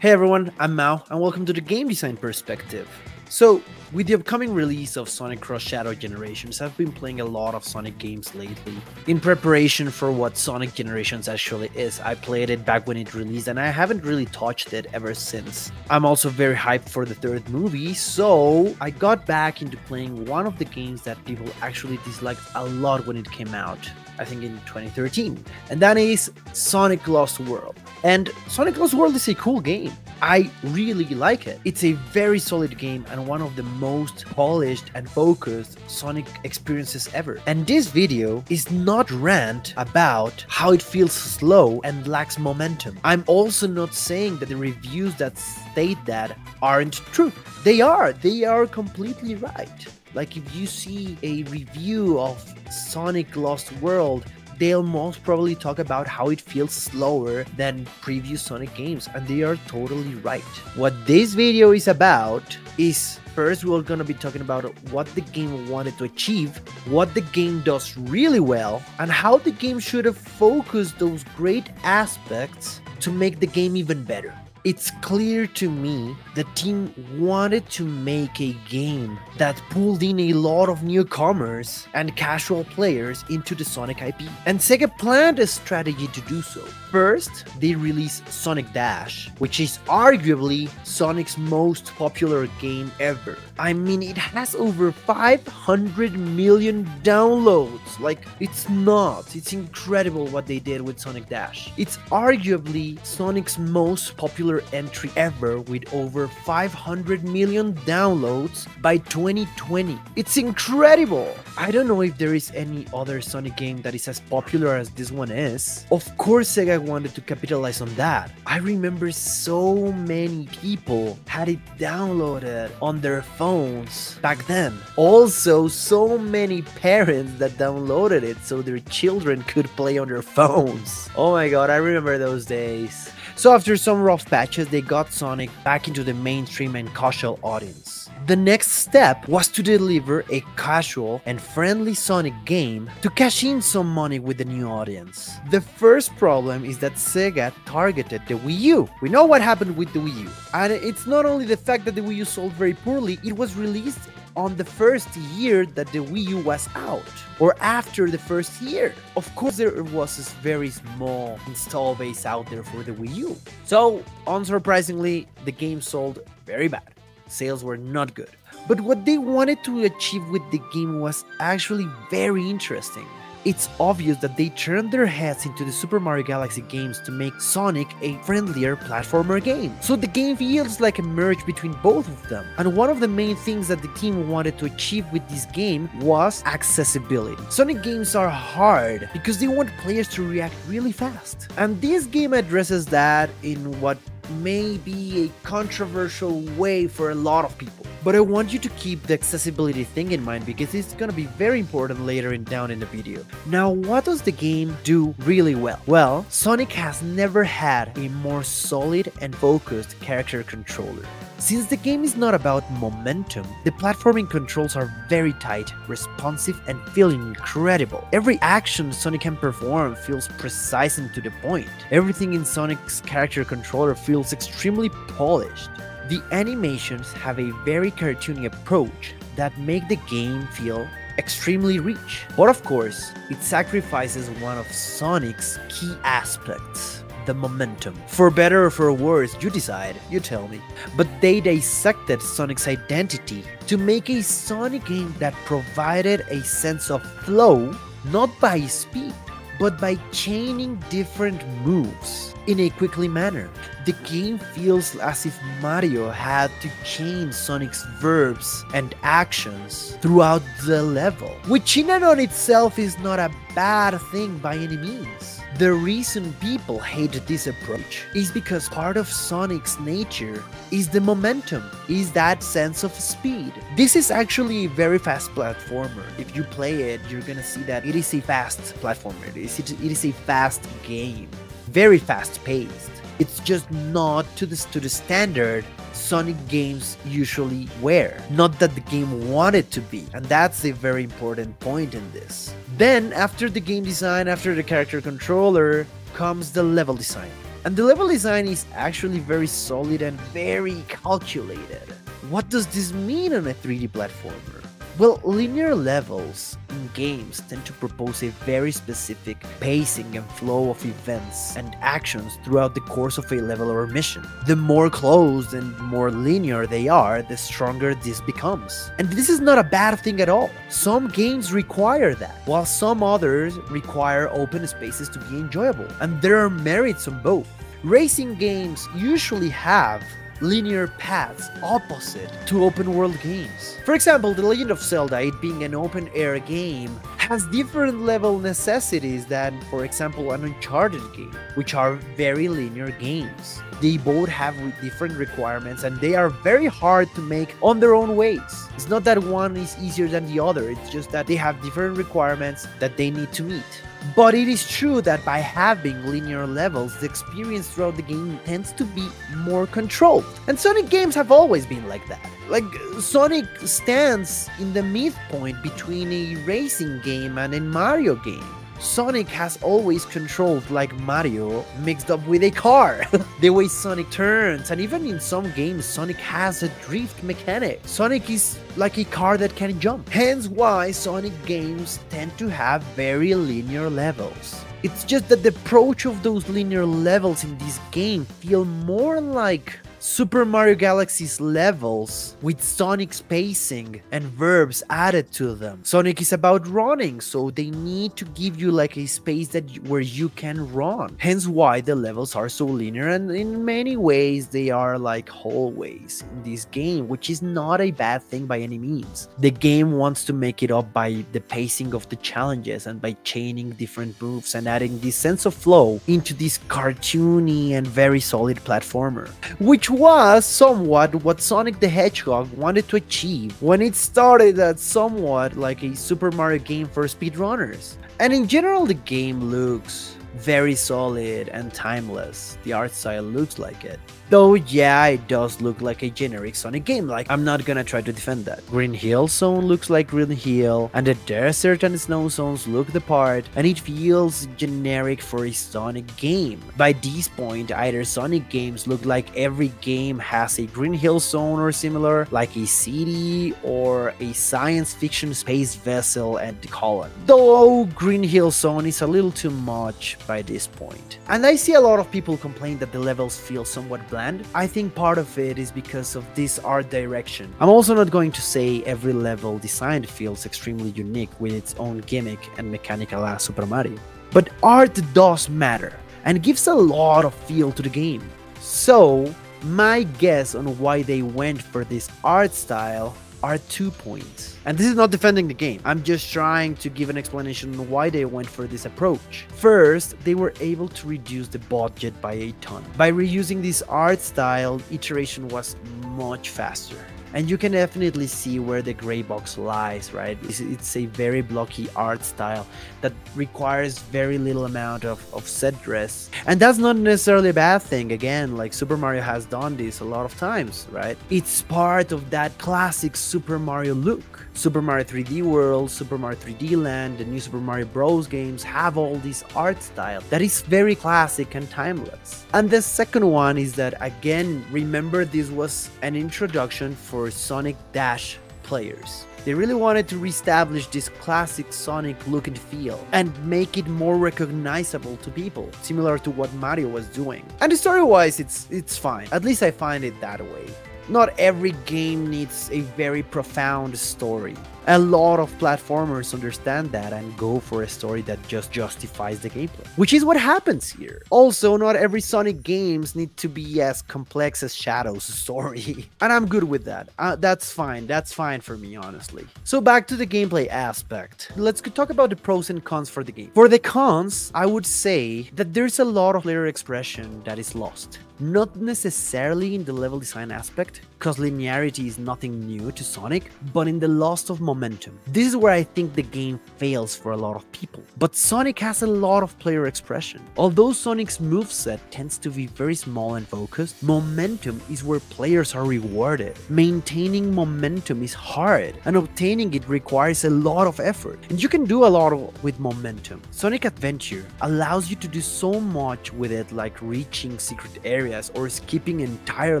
Hey everyone, I'm Mao, and welcome to the Game Design Perspective. So, with the upcoming release of Sonic Cross Shadow Generations, I've been playing a lot of Sonic games lately. In preparation for what Sonic Generations actually is, I played it back when it released and I haven't really touched it ever since. I'm also very hyped for the third movie, so I got back into playing one of the games that people actually disliked a lot when it came out. I think in 2013, and that is Sonic Lost World. And Sonic Lost World is a cool game. I really like it. It's a very solid game and one of the most polished and focused Sonic experiences ever. And this video is not rant about how it feels slow and lacks momentum. I'm also not saying that the reviews that state that aren't true. They are. They are completely right. Like if you see a review of Sonic Lost World, they'll most probably talk about how it feels slower than previous Sonic games, and they are totally right. What this video is about is first we're gonna be talking about what the game wanted to achieve, what the game does really well, and how the game should have focused those great aspects to make the game even better. It's clear to me the team wanted to make a game that pulled in a lot of newcomers and casual players into the Sonic IP, and Sega planned a strategy to do so. First, they released Sonic Dash, which is arguably Sonic's most popular game ever. I mean, it has over 500 million downloads. Like, it's not. It's incredible what they did with Sonic Dash. It's arguably Sonic's most popular entry ever with over 500 million downloads by 2020. It's incredible! I don't know if there is any other Sonic game that is as popular as this one is. Of course, Sega wanted to capitalize on that. I remember so many people had it downloaded on their phones back then. Also, so many parents that downloaded it so their children could play on their phones. Oh my god, I remember those days. So after some rough patches, they got Sonic back into the mainstream and casual audience. The next step was to deliver a casual and friendly Sonic game to cash in some money with the new audience. The first problem is that Sega targeted the Wii U. We know what happened with the Wii U. And it's not only the fact that the Wii U sold very poorly, it was released on the first year that the Wii U was out or after the first year. Of course, there was this very small install base out there for the Wii U. So, unsurprisingly, the game sold very bad. Sales were not good. But what they wanted to achieve with the game was actually very interesting it's obvious that they turned their heads into the Super Mario Galaxy games to make Sonic a friendlier platformer game. So the game feels like a merge between both of them. And one of the main things that the team wanted to achieve with this game was accessibility. Sonic games are hard because they want players to react really fast. And this game addresses that in what may be a controversial way for a lot of people. But I want you to keep the accessibility thing in mind because it's gonna be very important later in down in the video. Now, what does the game do really well? Well, Sonic has never had a more solid and focused character controller. Since the game is not about momentum, the platforming controls are very tight, responsive, and feel incredible. Every action Sonic can perform feels precise and to the point. Everything in Sonic's character controller feels extremely polished. The animations have a very cartoony approach that make the game feel extremely rich. But of course, it sacrifices one of Sonic's key aspects the momentum. For better or for worse, you decide, you tell me. But they dissected Sonic's identity to make a Sonic game that provided a sense of flow, not by speed, but by chaining different moves in a quickly manner. The game feels as if Mario had to chain Sonic's verbs and actions throughout the level, which in and on itself is not a bad thing by any means. The reason people hate this approach is because part of Sonic's nature is the momentum, is that sense of speed. This is actually a very fast platformer. If you play it, you're gonna see that it is a fast platformer. It is, it is a fast game, very fast paced. It's just not to the, to the standard Sonic games usually were. Not that the game wanted to be, and that's a very important point in this. Then, after the game design, after the character controller, comes the level design. And the level design is actually very solid and very calculated. What does this mean on a 3D platformer? Well, linear levels in games tend to propose a very specific pacing and flow of events and actions throughout the course of a level or mission. The more closed and more linear they are, the stronger this becomes. And this is not a bad thing at all. Some games require that, while some others require open spaces to be enjoyable. And there are merits on both. Racing games usually have linear paths opposite to open world games. For example, The Legend of Zelda, it being an open air game, has different level necessities than, for example, an Uncharted game, which are very linear games. They both have different requirements and they are very hard to make on their own ways. It's not that one is easier than the other, it's just that they have different requirements that they need to meet. But it is true that by having linear levels, the experience throughout the game tends to be more controlled. And Sonic games have always been like that. Like, Sonic stands in the midpoint between a racing game and a Mario game. Sonic has always controlled like Mario mixed up with a car. the way Sonic turns, and even in some games, Sonic has a drift mechanic. Sonic is like a car that can jump. Hence why Sonic games tend to have very linear levels. It's just that the approach of those linear levels in this game feel more like Super Mario Galaxy's levels with Sonic's pacing and verbs added to them. Sonic is about running, so they need to give you like a space that where you can run. Hence why the levels are so linear and in many ways they are like hallways in this game, which is not a bad thing by any means. The game wants to make it up by the pacing of the challenges and by chaining different moves and adding this sense of flow into this cartoony and very solid platformer, which was somewhat what Sonic the Hedgehog wanted to achieve when it started as somewhat like a Super Mario game for speedrunners. And in general, the game looks very solid and timeless. The art style looks like it. Though, yeah, it does look like a generic Sonic game, like, I'm not gonna try to defend that. Green Hill Zone looks like Green Hill, and the desert and snow zones look the part, and it feels generic for a Sonic game. By this point, either Sonic games look like every game has a Green Hill Zone or similar, like a city or a science fiction space vessel and the colon. Though Green Hill Zone is a little too much by this point. And I see a lot of people complain that the levels feel somewhat bland I think part of it is because of this art direction. I'm also not going to say every level design feels extremely unique with its own gimmick and mechanical as Super Mario. But art does matter and gives a lot of feel to the game. So, my guess on why they went for this art style are two points. And this is not defending the game, I'm just trying to give an explanation on why they went for this approach. First, they were able to reduce the budget by a ton. By reusing this art style, iteration was much faster and you can definitely see where the gray box lies right? It's, it's, a very blocky art style that requires very little amount of, of set dress. And that's not necessarily a bad thing. Again like super mario has done this a lot of times right? It's part of that classic super mario look Super Mario 3D World, Super Mario 3D Land, the new Super Mario Bros. games have all this art style that is very classic and timeless. And the second one is that, again, remember this was an introduction for Sonic Dash players. They really wanted to reestablish this classic Sonic look and feel and make it more recognizable to people, similar to what Mario was doing. And story-wise, it's it's fine. At least I find it that way. Not every game needs a very profound story. A lot of platformers understand that and go for a story that just justifies the gameplay, which is what happens here. Also, not every Sonic games need to be as complex as Shadow's story, and I'm good with that. Uh, that's fine, that's fine for me, honestly. So back to the gameplay aspect. Let's talk about the pros and cons for the game. For the cons, I would say that there's a lot of player expression that is lost. Not necessarily in the level design aspect, because linearity is nothing new to Sonic, but in the loss of momentum momentum. This is where I think the game fails for a lot of people. But Sonic has a lot of player expression. Although Sonic's moveset tends to be very small and focused, momentum is where players are rewarded. Maintaining momentum is hard, and obtaining it requires a lot of effort. And you can do a lot of, with momentum. Sonic Adventure allows you to do so much with it like reaching secret areas or skipping entire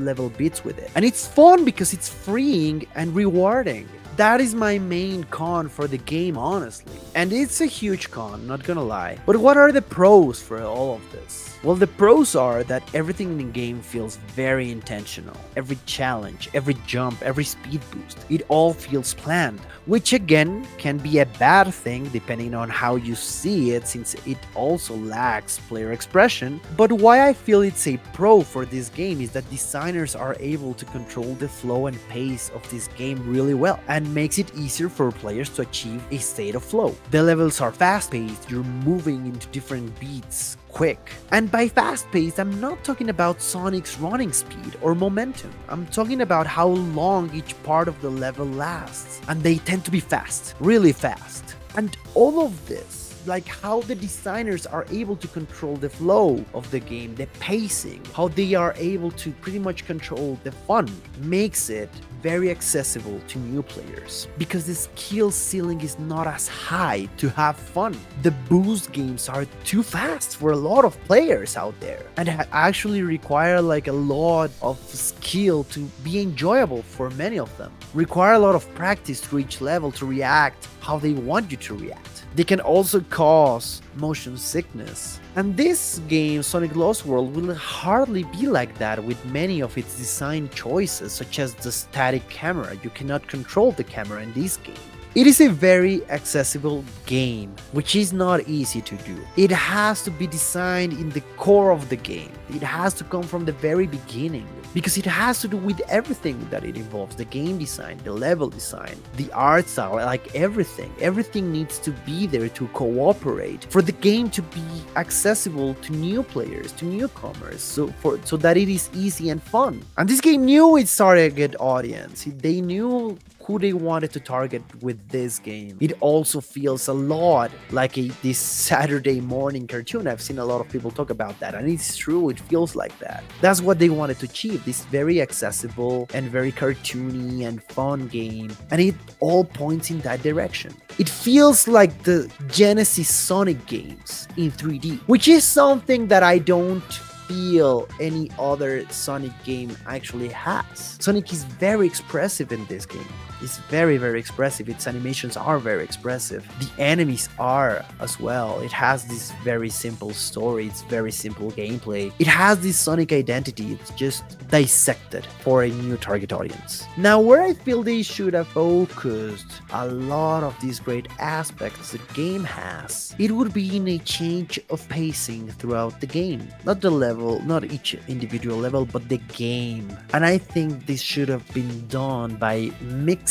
level bits with it. And it's fun because it's freeing and rewarding. That is my main con for the game, honestly. And it's a huge con, not gonna lie. But what are the pros for all of this? Well, the pros are that everything in the game feels very intentional. Every challenge, every jump, every speed boost, it all feels planned. Which again can be a bad thing depending on how you see it since it also lacks player expression. But why I feel it's a pro for this game is that designers are able to control the flow and pace of this game really well and makes it easier for players to achieve a state of flow. The levels are fast paced, you're moving into different beats, quick. And by fast paced, I'm not talking about Sonic's running speed or momentum. I'm talking about how long each part of the level lasts. And they tend to be fast, really fast. And all of this like how the designers are able to control the flow of the game, the pacing, how they are able to pretty much control the fun makes it very accessible to new players because the skill ceiling is not as high to have fun. The boost games are too fast for a lot of players out there and actually require like a lot of skill to be enjoyable for many of them. Require a lot of practice to each level to react how they want you to react. They can also cause motion sickness. And this game, Sonic Lost World, will hardly be like that with many of its design choices, such as the static camera. You cannot control the camera in this game. It is a very accessible game, which is not easy to do. It has to be designed in the core of the game. It has to come from the very beginning because it has to do with everything that it involves the game design, the level design, the art style, uh, like everything. Everything needs to be there to cooperate for the game to be accessible to new players, to newcomers, so for so that it is easy and fun. And this game knew its target audience. They knew who they wanted to target with this game. It also feels a lot like a this Saturday morning cartoon. I've seen a lot of people talk about that, and it's true, it feels like that. That's what they wanted to achieve this very accessible and very cartoony and fun game, and it all points in that direction. It feels like the Genesis Sonic games in 3D, which is something that I don't feel any other Sonic game actually has. Sonic is very expressive in this game. It's very, very expressive. Its animations are very expressive. The enemies are as well. It has this very simple story. It's very simple gameplay. It has this Sonic identity. It's just dissected for a new target audience. Now, where I feel they should have focused a lot of these great aspects the game has, it would be in a change of pacing throughout the game. Not the level, not each individual level, but the game. And I think this should have been done by mixing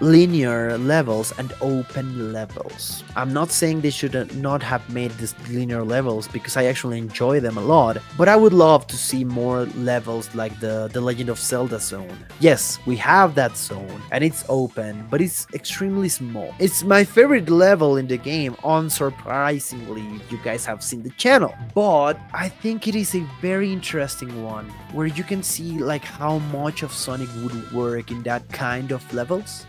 linear levels and open levels. I'm not saying they should not have made these linear levels because I actually enjoy them a lot, but I would love to see more levels like the, the Legend of Zelda zone. Yes, we have that zone and it's open, but it's extremely small. It's my favorite level in the game, unsurprisingly, if you guys have seen the channel. But I think it is a very interesting one where you can see like how much of Sonic would work in that kind of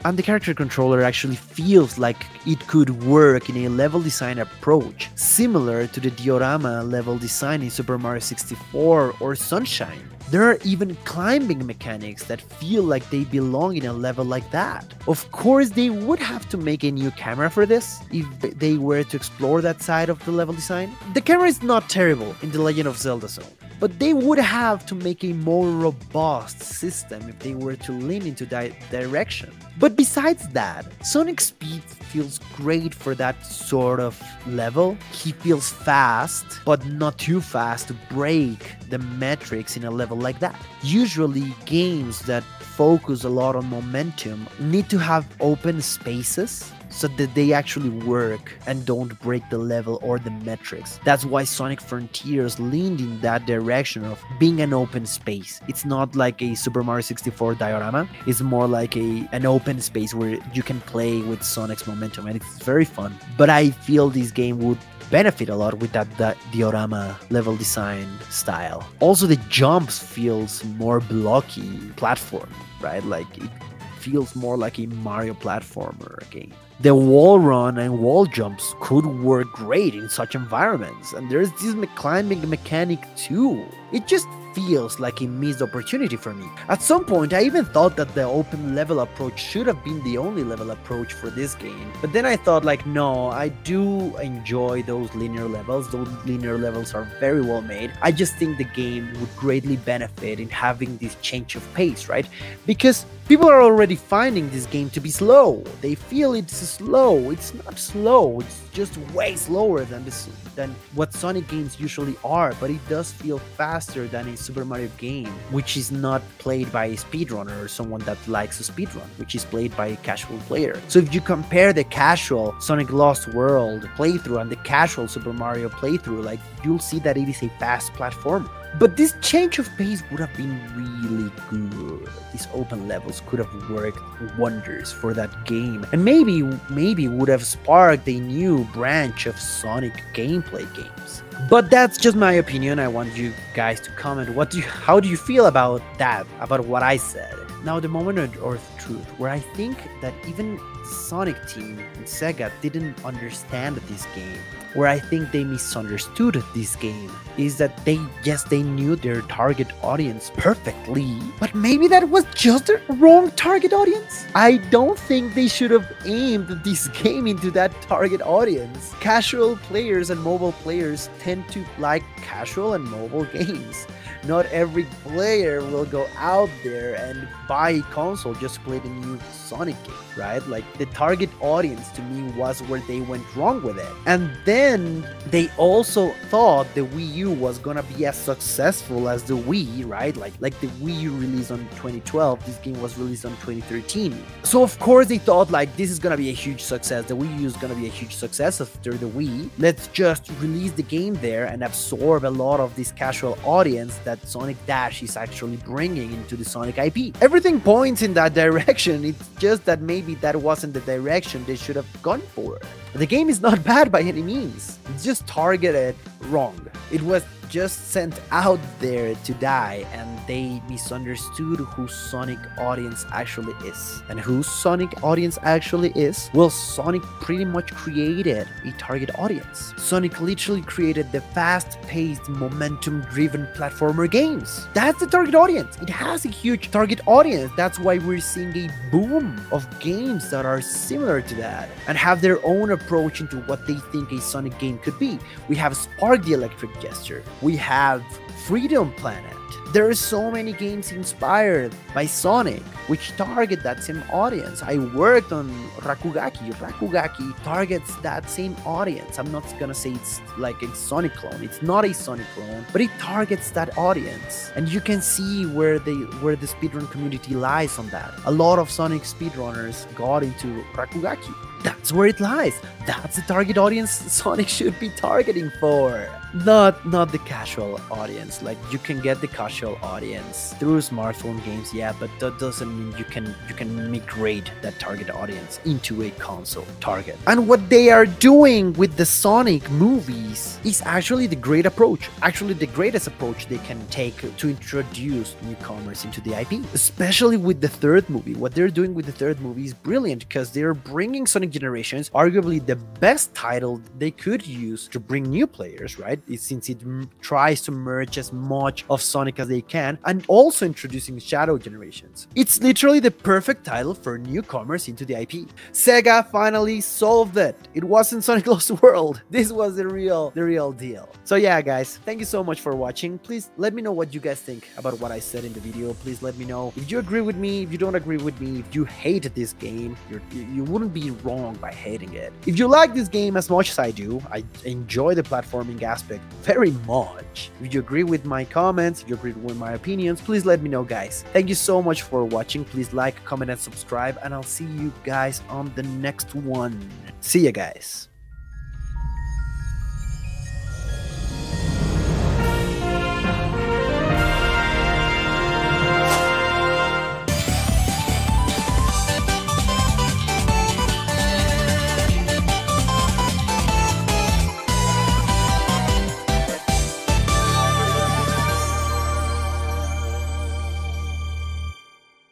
And the character controller actually feels like it could work in a level design approach, similar to the diorama level design in Super Mario 64 or Sunshine. There are even climbing mechanics that feel like they belong in a level like that. Of course, they would have to make a new camera for this if they were to explore that side of the level design. The camera is not terrible in The Legend of Zelda Zone, but they would have to make a more robust system if they were to lean into that direction. But besides that, Sonic Speed feels great for that sort of level. He feels fast, but not too fast to break the metrics in a level like that. Usually, games that focus a lot on momentum need to have open spaces so that they actually work and don't break the level or the metrics. That's why Sonic Frontiers leaned in that direction of being an open space. It's not like a Super Mario 64 diorama, it's more like a an open space where you can play with Sonic's momentum and it's very fun. But I feel this game would benefit a lot with that, that diorama level design style. Also the jumps feels more blocky platform, right? Like it feels more like a Mario platformer game the wall run and wall jumps could work great in such environments. And there's this climbing mechanic too. It just feels like a missed opportunity for me. At some point, I even thought that the open level approach should have been the only level approach for this game. But then I thought, like, no, I do enjoy those linear levels. Those linear levels are very well made. I just think the game would greatly benefit in having this change of pace, right? Because people are already finding this game to be slow. They feel it's slow. It's not slow. It's just way slower than this than what Sonic games usually are, but it does feel faster than a Super Mario game, which is not played by a speedrunner or someone that likes a speedrun, which is played by a casual player. So if you compare the casual Sonic Lost World playthrough and the casual Super Mario playthrough, like you'll see that it is a fast platformer. But this change of pace would have been really good. These open levels could have worked wonders for that game. And maybe maybe would have sparked a new branch of Sonic gameplay games. But that's just my opinion. I want you guys to comment what do you how do you feel about that, about what I said. Now the moment of truth where I think that even Sonic Team and Sega didn't understand this game where I think they misunderstood this game is that they, yes, they knew their target audience perfectly, but maybe that was just the wrong target audience. I don't think they should have aimed this game into that target audience. Casual players and mobile players tend to like casual and mobile games not every player will go out there and buy a console just to play the new Sonic game, right? Like the target audience to me was where they went wrong with it. And then they also thought the Wii U was gonna be as successful as the Wii, right? Like like the Wii U released on 2012, this game was released on 2013. So of course they thought like this is gonna be a huge success. The Wii U is gonna be a huge success after the Wii. Let's just release the game there and absorb a lot of this casual audience that Sonic Dash is actually bringing into the Sonic IP. Everything points in that direction, it's just that maybe that wasn't the direction they should have gone for. The game is not bad by any means, it's just targeted wrong. It was just sent out there to die and they misunderstood who Sonic audience actually is. And who Sonic audience actually is? Well, Sonic pretty much created a target audience. Sonic literally created the fast-paced, momentum-driven platformer games. That's the target audience. It has a huge target audience. That's why we're seeing a boom of games that are similar to that and have their own approach into what they think a Sonic game could be. We have Spark the Electric Jester we have Freedom Planet. There are so many games inspired by Sonic, which target that same audience. I worked on Rakugaki. Rakugaki targets that same audience. I'm not gonna say it's like a Sonic clone. It's not a Sonic clone, but it targets that audience. And you can see where the where the speedrun community lies on that. A lot of Sonic speedrunners got into Rakugaki. That's where it lies. That's the target audience Sonic should be targeting for not not the casual audience. Like you can get the casual audience through smartphone games yeah but that doesn't mean you can you can migrate that target audience into a console target. And what they are doing with the sonic movies is actually the great approach actually the greatest approach they can take to introduce newcomers into the ip especially with the third movie. What they're doing with the third movie is brilliant because they're bringing sonic generations arguably the best title they could use to bring new players right it, since it tries to merge as much of Sonic as they can, and also introducing Shadow Generations. It's literally the perfect title for newcomers into the IP. Sega finally solved it. It wasn't Sonic Lost World. This was the real, the real deal. So yeah, guys, thank you so much for watching. Please let me know what you guys think about what I said in the video. Please let me know if you agree with me, if you don't agree with me, if you hate this game, you're, you wouldn't be wrong by hating it. If you like this game as much as I do, I enjoy the platforming aspect respect very much. If you agree with my comments, if you agree with my opinions, please let me know, guys. Thank you so much for watching. Please like, comment, and subscribe, and I'll see you guys on the next one. See ya, guys.